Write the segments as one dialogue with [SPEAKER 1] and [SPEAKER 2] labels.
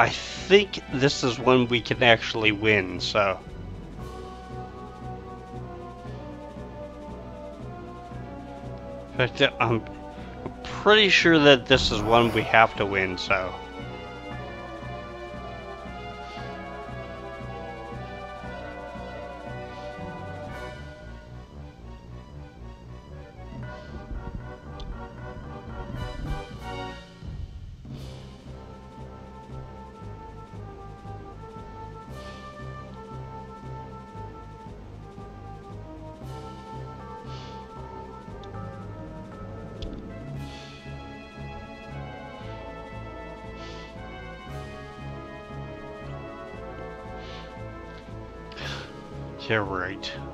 [SPEAKER 1] I think this is one we can actually win, so. In fact, uh, I'm pretty sure that this is one we have to win, so. Yeah,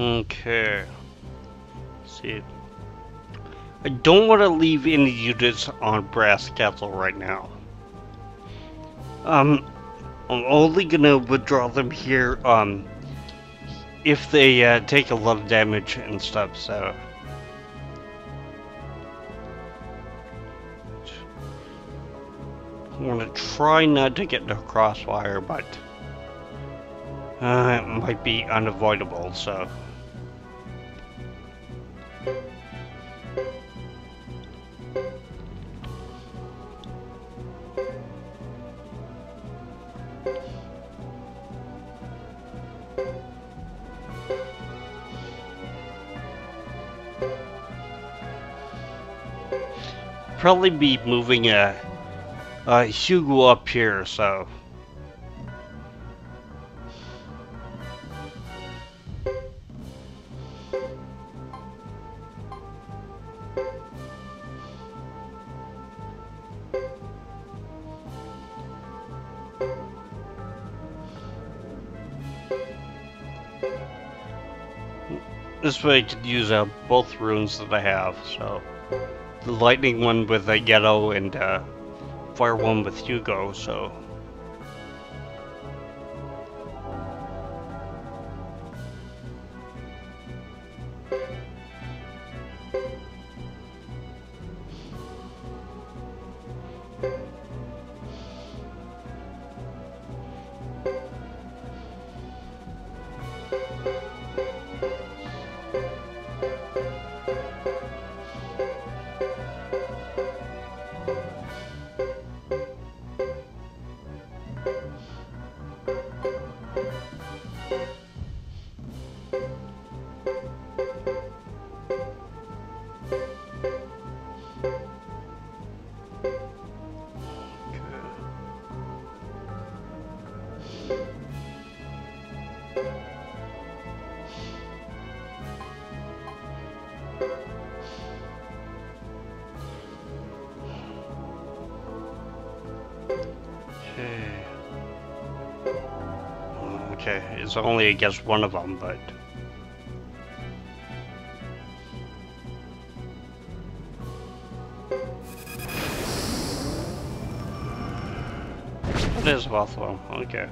[SPEAKER 1] Okay. Let's see. I don't want to leave any units on Brass Castle right now. Um, I'm only gonna withdraw them here, um, if they uh, take a lot of damage and stuff, so. I'm gonna try not to get the crossfire, but uh, it might be unavoidable, so. Probably be moving a, a Hugo up here, so. This way I could use uh, both runes that I have, so the lightning one with a yellow and uh, fire one with Hugo, so Okay. Hmm, okay, it's only against one of them, but... Bothwell, okay.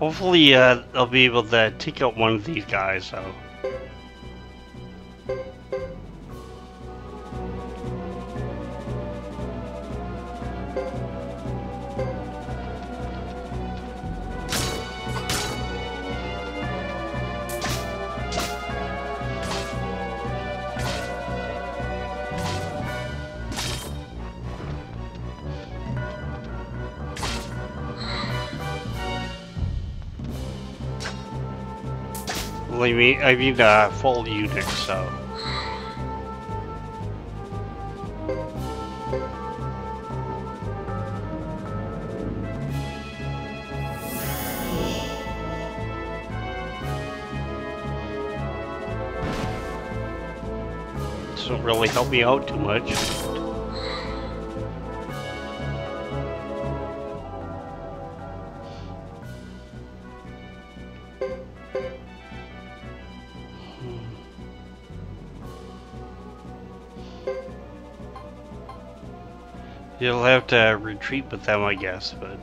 [SPEAKER 1] Hopefully, uh, I'll be able to take out one of these guys, so. Mean, I mean, uh, full unit, so. This won't really help me out too much. You'll have to retreat with them, I guess, but...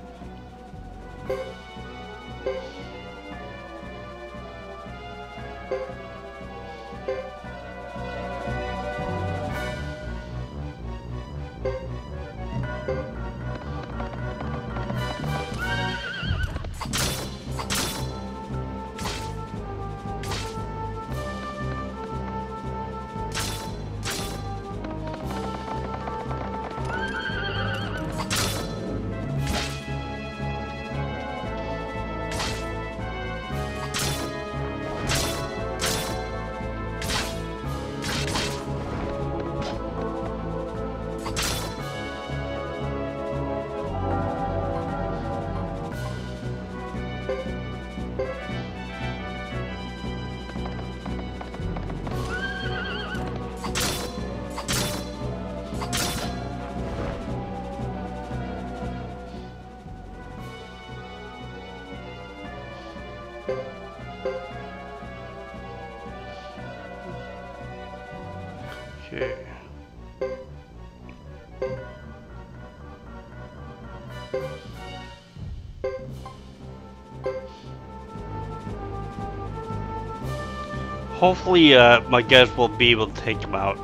[SPEAKER 1] Hopefully, uh, my guys will be able to take him out.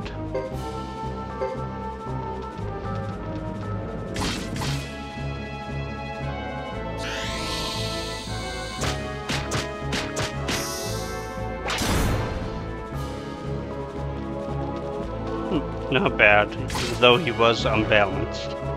[SPEAKER 1] Not bad, even though he was unbalanced.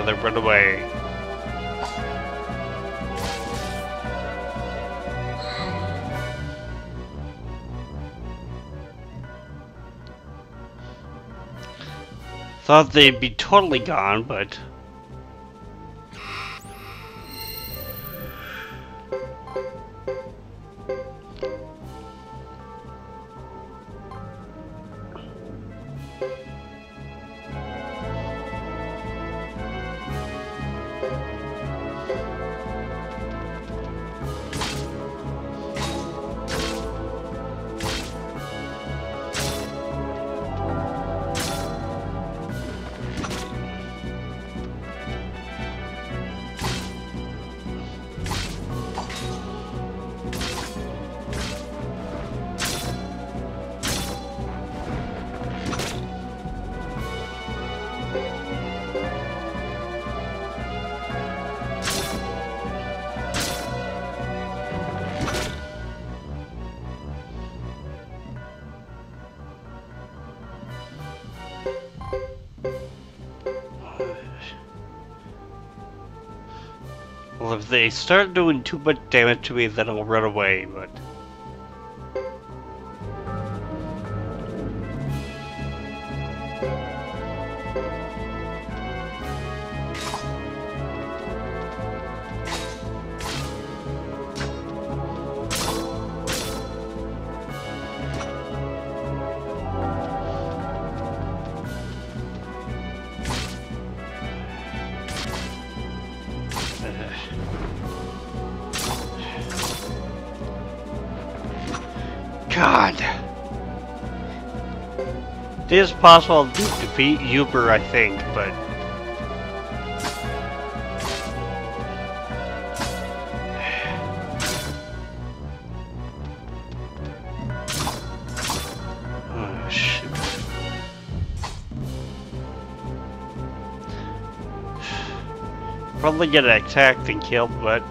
[SPEAKER 1] Before they run away. Thought they'd be totally gone, but... they start doing too much damage to me, then I'll run away, but... is possible to defeat Yuber, I think, but... Oh. Probably get attacked and killed, but...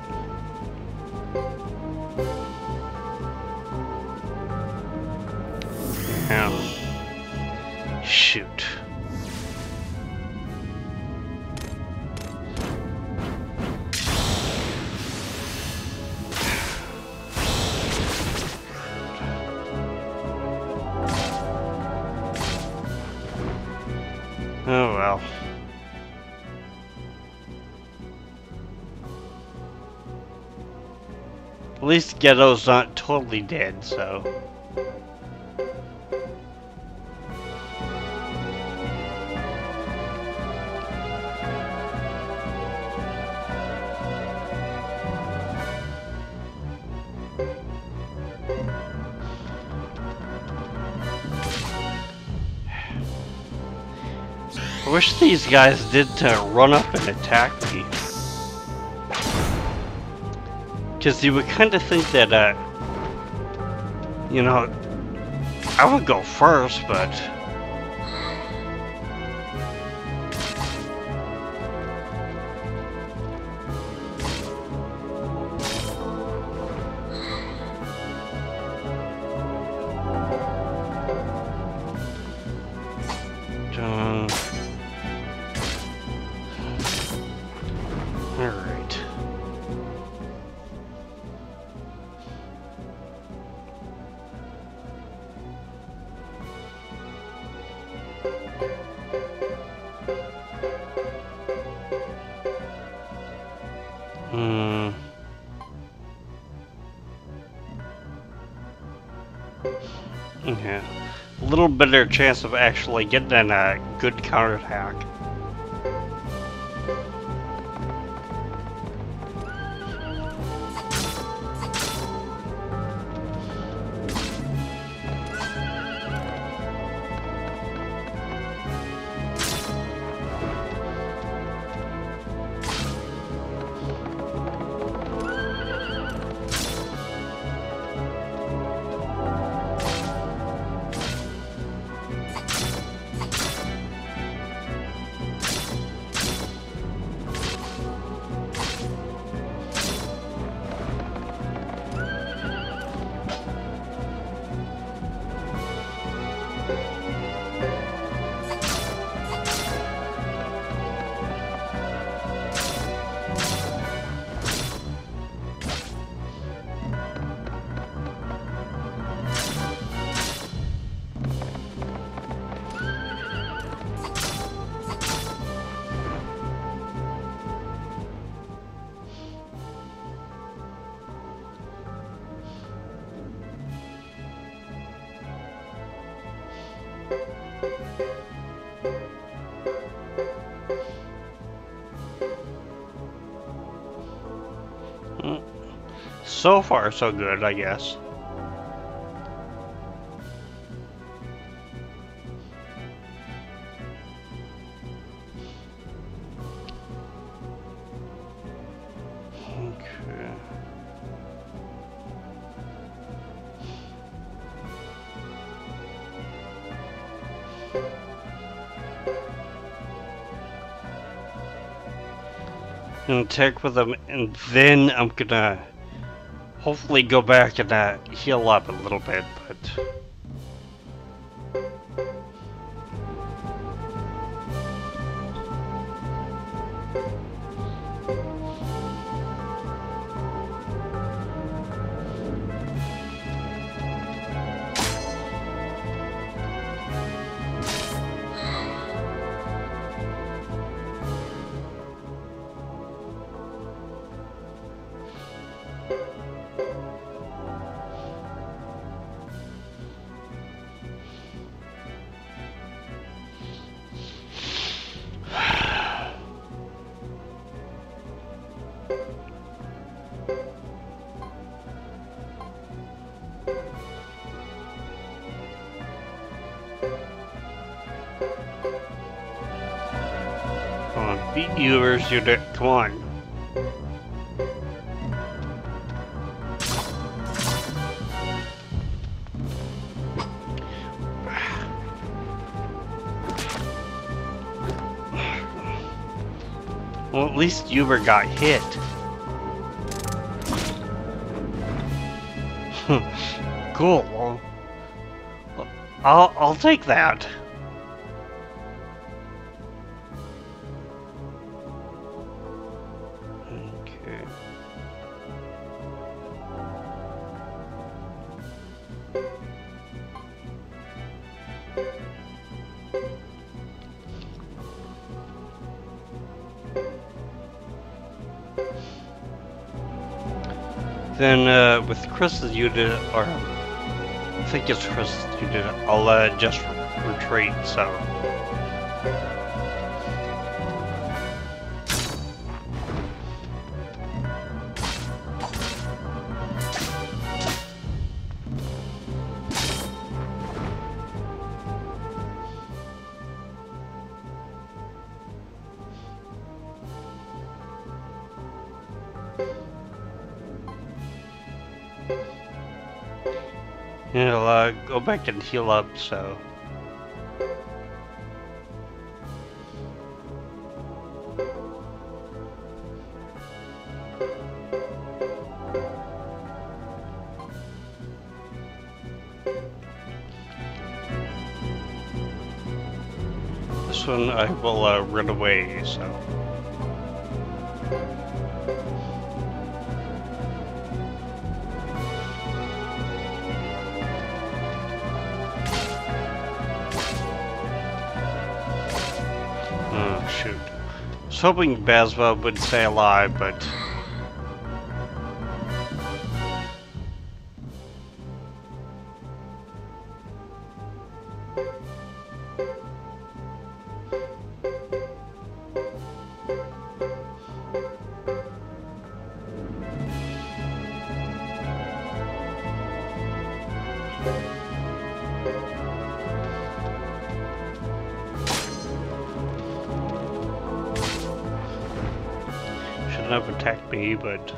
[SPEAKER 1] Geddoe's not totally dead, so... I wish these guys did to run up and attack me. Because you would kind of think that, uh, you know, I would go first, but... Hmm. Yeah. A little better chance of actually getting a good counterattack. So far, so good, I guess. And attack with them, and then I'm gonna hopefully go back and uh, heal up a little bit, but... viewers, you did. Come on. Least Yuber got hit. Hmm. cool. Well, I'll I'll take that. Okay. Then uh, with Chris's unit, or I think it's Chris's unit, I'll uh, just retreat. So. Go back and heal up, so. This one I will uh, run away, so. Was hoping Basma would stay alive, but... Shouldn't have attacked me, but...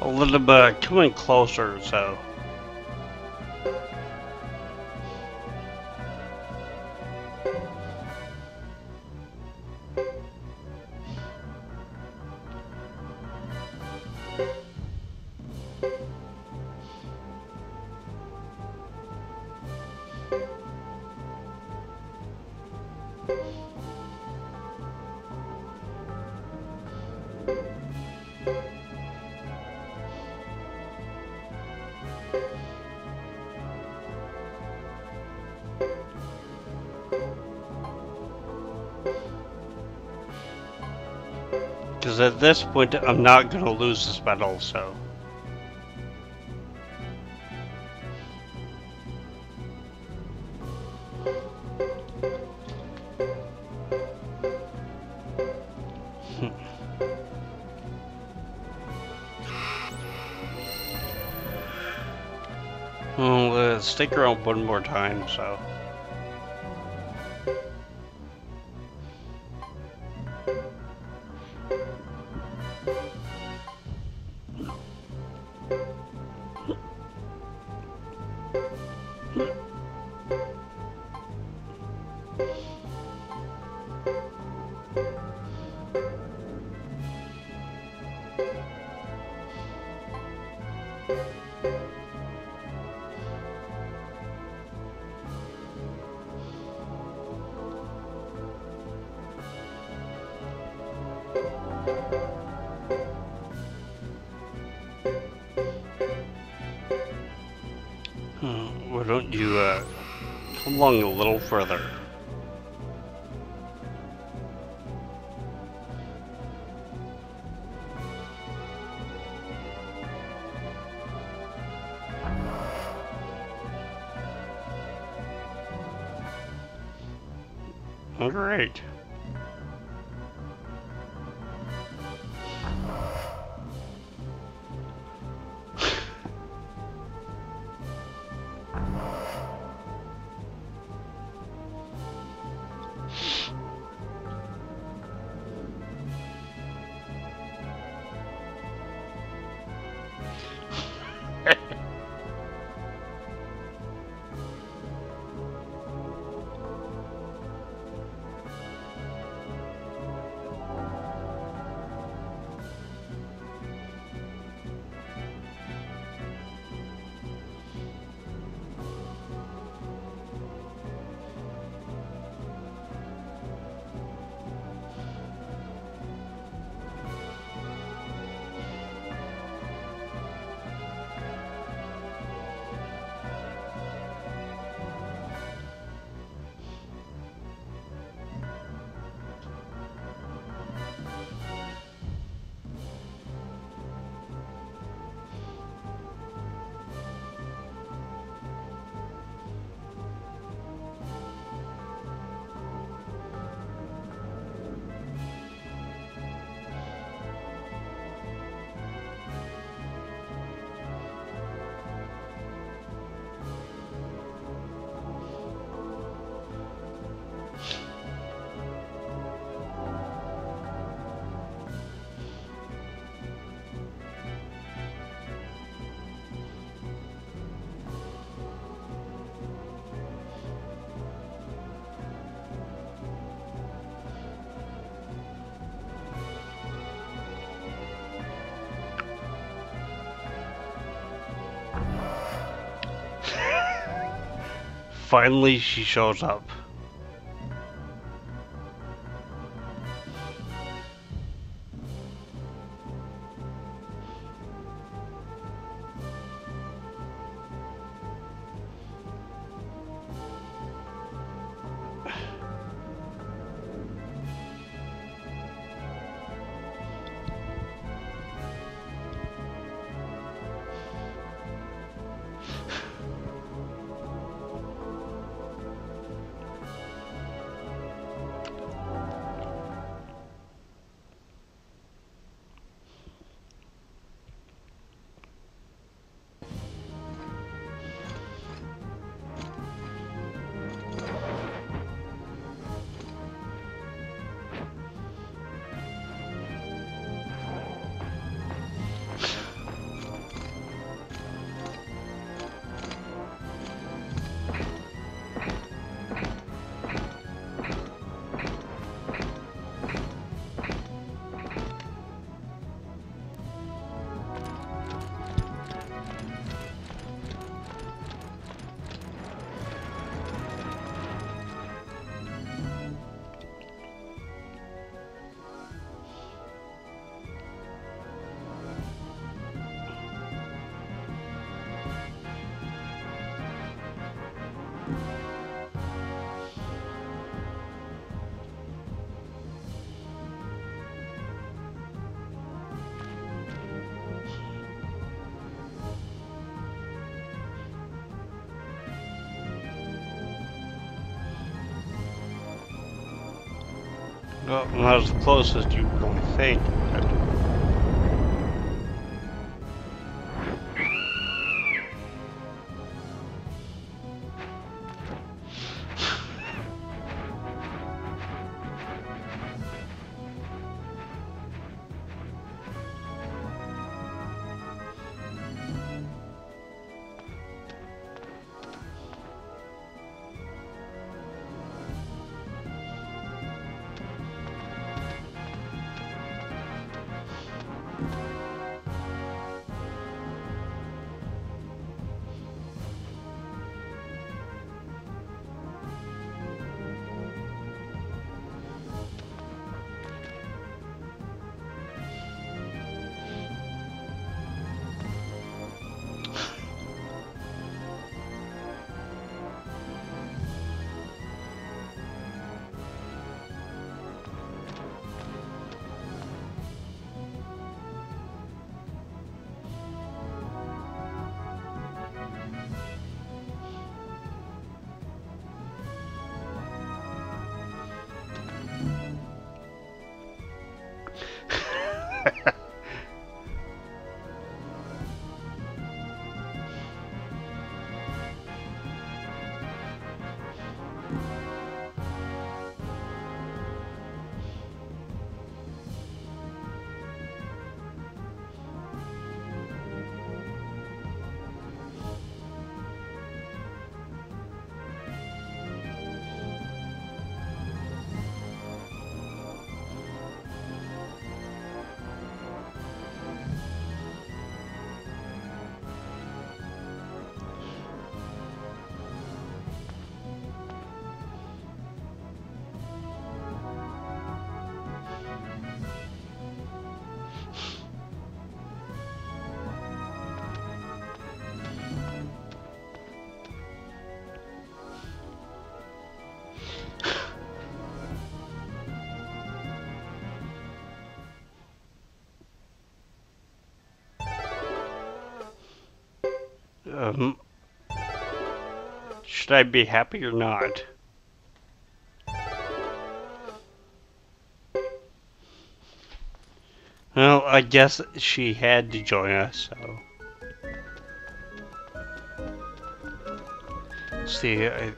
[SPEAKER 1] Oh, A little bit coming closer, so... at this point, I'm not going to lose this battle, so... Well, uh, stick around one more time, so... Why don't you, uh, come along a little further? Finally, she shows up. Not as close as you really think. Um, should I be happy or not? Well, I guess she had to join us, so. Let's see, I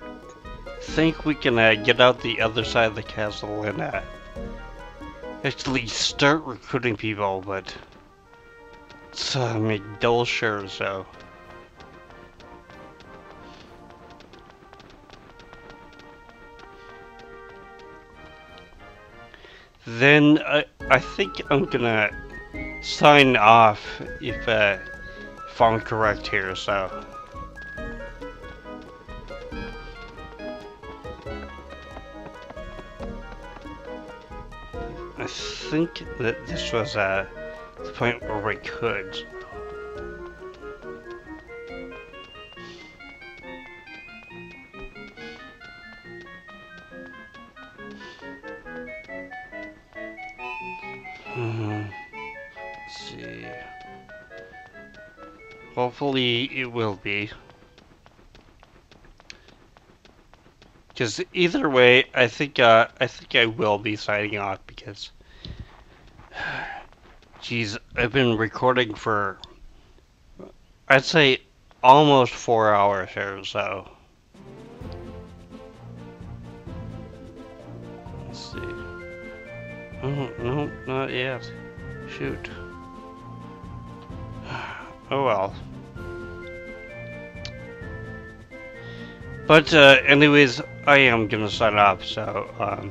[SPEAKER 1] think we can uh, get out the other side of the castle and uh, actually start recruiting people, but it's uh, double sure, so. Then I, I think I'm gonna sign off if, uh, if I'm correct here, so. I think that this was uh, the point where we could. Hopefully it will be. Because either way, I think uh, I think I will be signing off because, geez, I've been recording for, I'd say, almost four hours here. So, let's see. Oh no, not yet. Shoot. Oh well. But uh, anyways, I am gonna sign off. So um,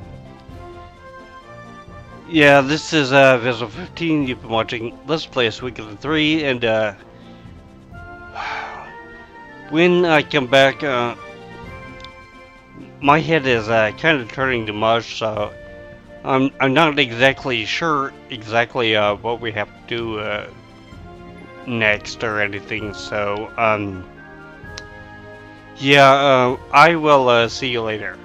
[SPEAKER 1] yeah, this is uh, Vizzel 15. You've been watching Let's Play Suikoden 3, and uh, when I come back, uh, my head is uh, kind of turning to mush. So I'm I'm not exactly sure exactly uh, what we have to do uh, next or anything. So um. Yeah, uh, I will uh, see you later.